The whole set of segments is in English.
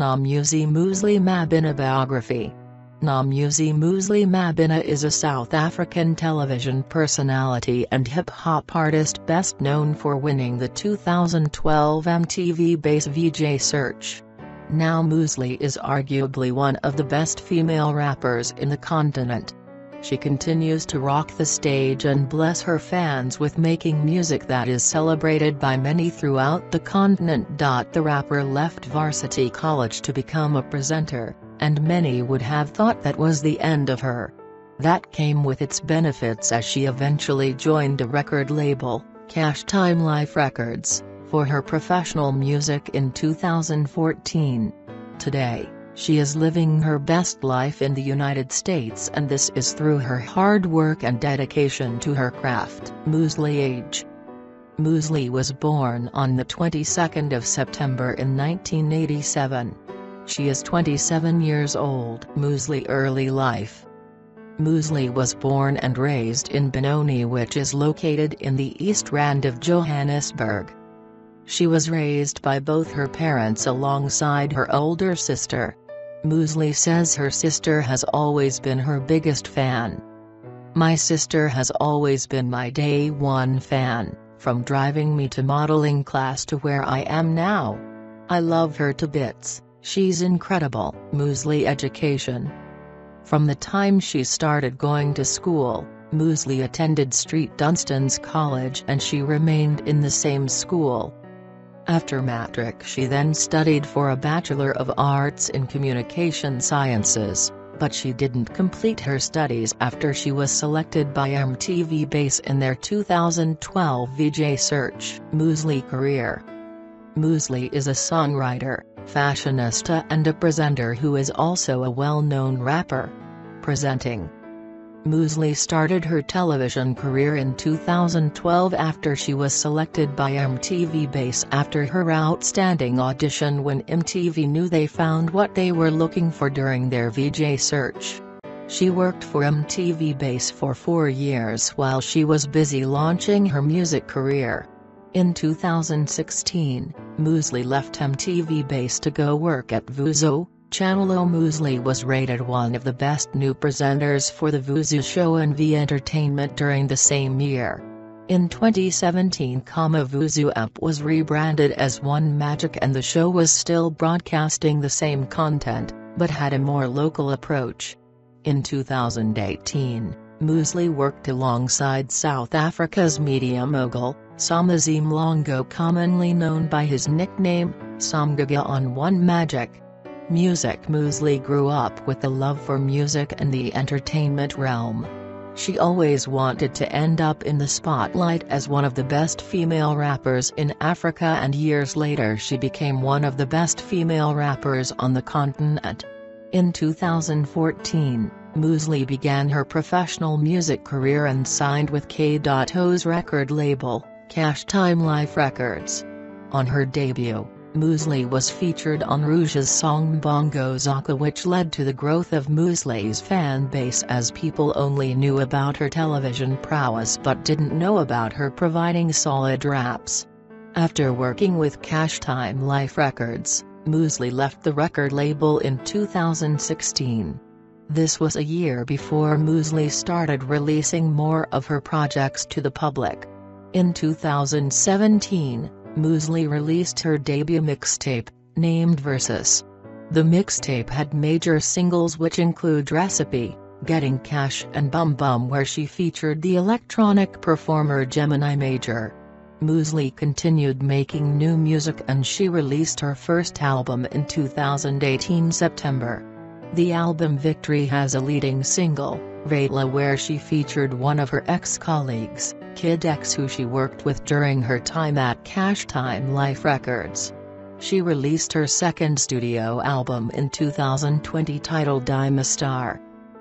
Nomuzi Moozlie Mabena Biography Nomuzi Moozlie Mabena is a South African television personality and hip-hop artist best known for winning the 2012 MTV Base VJ Search. Now Moozlie is arguably one of the best female rappers in the continent. She continues to rock the stage and bless her fans with making music that is celebrated by many throughout the continent. The rapper left Varsity College to become a presenter, and many would have thought that was the end of her. That came with its benefits as she eventually joined a record label, Cashtime Life Records, for her professional music in 2014. Today, she is living her best life in the United States and this is through her hard work and dedication to her craft. Moozlie age Moozlie was born on the 22nd of September in 1987. She is 27 years old. Moozlie early life Moozlie was born and raised in Benoni which is located in the East Rand of Johannesburg. She was raised by both her parents alongside her older sister. Moozlie says her sister has always been her biggest fan. My sister has always been my day one fan, from driving me to modeling class to where I am now. I love her to bits, she's incredible. Moozlie Education From the time she started going to school, Moozlie attended St Dunstan's College and she remained in the same school, after matric she then studied for a Bachelor of Arts in Communication Sciences, but she didn't complete her studies after she was selected by MTV Base in their 2012 VJ Search. Moozlie career Moozlie is a songwriter, fashionista and a presenter who is also a well-known rapper. Presenting Moozlie started her television career in 2012 after she was selected by MTV Base after her outstanding audition when MTV knew they found what they were looking for during their VJ search. She worked for MTV Base for four years while she was busy launching her music career. In 2016, Moozlie left MTV Base to go work at Vuzu, Channel O Moozlie was rated one of the best new presenters for the Vuzu show and V Entertainment during the same year. In 2017 Vuzu app was rebranded as One Magic and the show was still broadcasting the same content, but had a more local approach. In 2018, Moozlie worked alongside South Africa's media mogul, Somizi Mhlongo commonly known by his nickname, Somgaga on One Magic. Music Moozlie grew up with a love for music and the entertainment realm. She always wanted to end up in the spotlight as one of the best female rappers in Africa and years later she became one of the best female rappers on the continent. In 2014, Moozlie began her professional music career and signed with K.O's record label, Cashtime Life Records. On her debut, Moozlie was featured on Rouge's song Bongo Zaka which led to the growth of Moozlie's fan base as people only knew about her television prowess but didn't know about her providing solid raps. After working with Cashtime Life Records, Moozlie left the record label in 2016. This was a year before Moozlie started releasing more of her projects to the public. In 2017, Moozlie released her debut mixtape, named Versus. The mixtape had major singles which include Recipe, Getting Cash and Bum Bum where she featured the electronic performer Gemini Major. Moozlie continued making new music and she released her first album in 2018 September. The album Victory has a leading single, Vela where she featured one of her ex-colleagues, Kid who she worked with during her time at Cashtime Life Records. She released her second studio album in 2020 titled I'm a Star.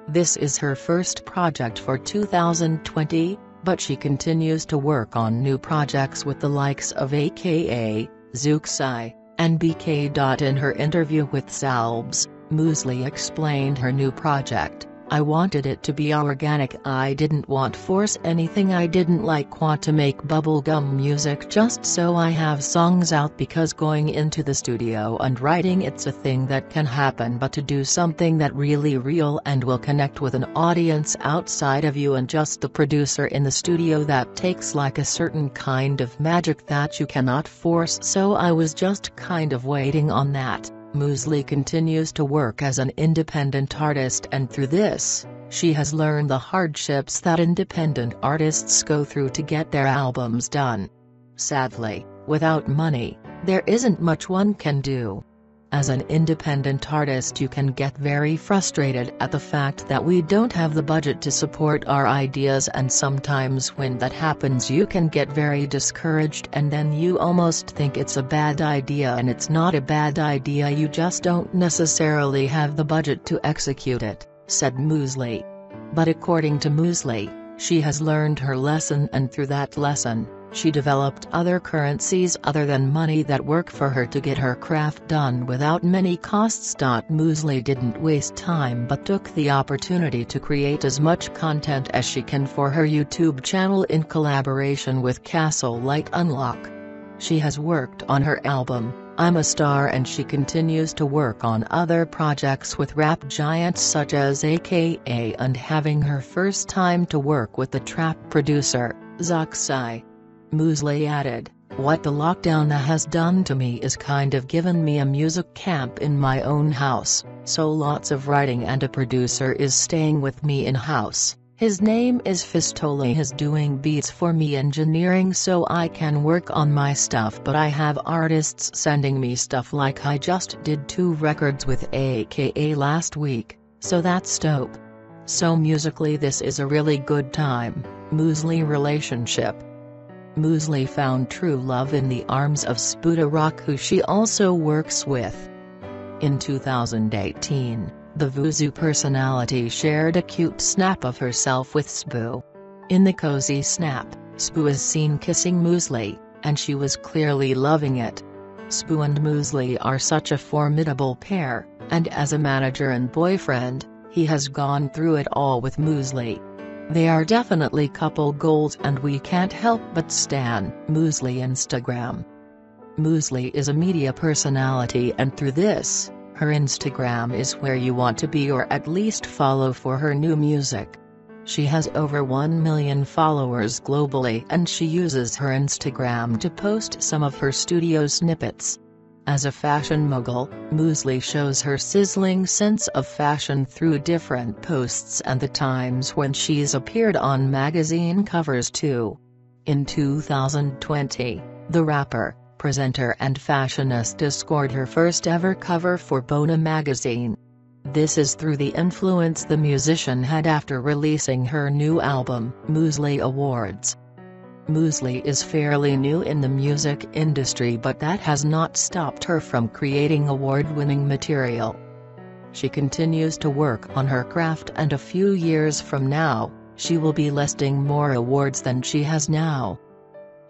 This is her first project for 2020, but she continues to work on new projects with the likes of AKA, Zuxi, and BK. In her interview with Salbs, Moozlie explained her new project, I wanted it to be organic I didn't want force anything I didn't like want to make bubblegum music just so I have songs out because going into the studio and writing it's a thing that can happen but to do something that really real and will connect with an audience outside of you and just the producer in the studio that takes like a certain kind of magic that you cannot force so I was just kind of waiting on that. Moozlie continues to work as an independent artist and through this, she has learned the hardships that independent artists go through to get their albums done. Sadly, without money, there isn't much one can do. As an independent artist you can get very frustrated at the fact that we don't have the budget to support our ideas and sometimes when that happens you can get very discouraged and then you almost think it's a bad idea and it's not a bad idea you just don't necessarily have the budget to execute it, said Moozlie. But according to Moozlie, she has learned her lesson and through that lesson, she developed other currencies other than money that work for her to get her craft done without many costs. Moozlie didn't waste time but took the opportunity to create as much content as she can for her YouTube channel in collaboration with Castle Light Unlock. She has worked on her album, I'm a Star and she continues to work on other projects with rap giants such as AKA and having her first time to work with the trap producer, Zoxy. Moozlie added, What the lockdown has done to me is kind of given me a music camp in my own house, so lots of writing and a producer is staying with me in-house. His name is Fistoli He's doing beats for me engineering so I can work on my stuff but I have artists sending me stuff like I just did two records with AKA last week, so that's dope. So musically this is a really good time, Moozlie relationship. Moozlie found true love in the arms of Spooda Rock who she also works with. In 2018, the Vuzu personality shared a cute snap of herself with Spoo. In the cozy snap, Spoo is seen kissing Moozlie, and she was clearly loving it. Spoo and Moozlie are such a formidable pair, and as a manager and boyfriend, he has gone through it all with Moozlie. They are definitely couple goals and we can't help but stan Moozlie Instagram. Moozlie is a media personality and through this, her Instagram is where you want to be or at least follow for her new music. She has over 1 million followers globally and she uses her Instagram to post some of her studio snippets. As a fashion mogul, Moozlie shows her sizzling sense of fashion through different posts and the times when she's appeared on magazine covers too. In 2020, the rapper, presenter and fashionista scored her first ever cover for Bona magazine. This is through the influence the musician had after releasing her new album, Moozlie Awards. Moozlie is fairly new in the music industry but that has not stopped her from creating award-winning material. She continues to work on her craft and a few years from now, she will be listing more awards than she has now.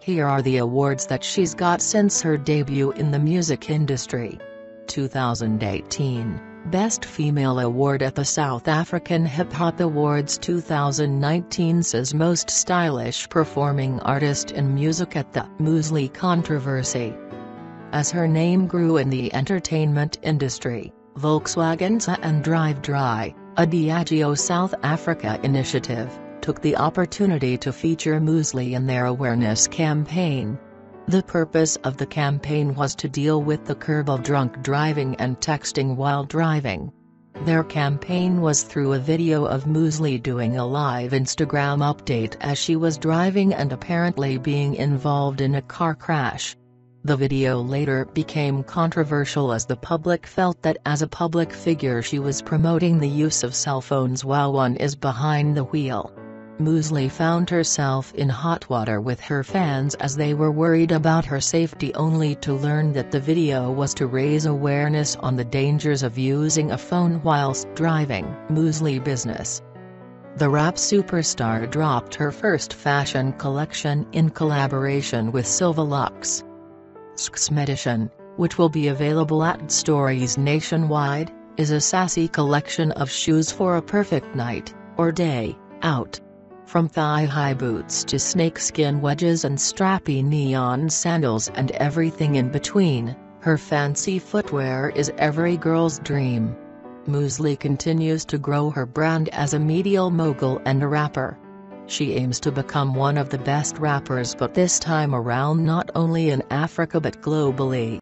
Here are the awards that she's got since her debut in the music industry. 2018 Best Female Award at the South African Hip Hop Awards 2019 says Most Stylish Performing Artist in Music at the Moozlie Controversy. As her name grew in the entertainment industry, Volkswagen and Drive Dry, a Diageo South Africa initiative, took the opportunity to feature Moozlie in their awareness campaign. The purpose of the campaign was to deal with the curb of drunk driving and texting while driving. Their campaign was through a video of Moozlie doing a live Instagram update as she was driving and apparently being involved in a car crash. The video later became controversial as the public felt that as a public figure she was promoting the use of cell phones while one is behind the wheel. Moozlie found herself in hot water with her fans as they were worried about her safety only to learn that the video was to raise awareness on the dangers of using a phone whilst driving. Moozlie Business The rap superstar dropped her first fashion collection in collaboration with Silva Lux. Edition, which will be available at stores nationwide, is a sassy collection of shoes for a perfect night, or day, out. From thigh-high boots to snakeskin wedges and strappy neon sandals and everything in between, her fancy footwear is every girl's dream. Moozlie continues to grow her brand as a medial mogul and a rapper. She aims to become one of the best rappers but this time around not only in Africa but globally.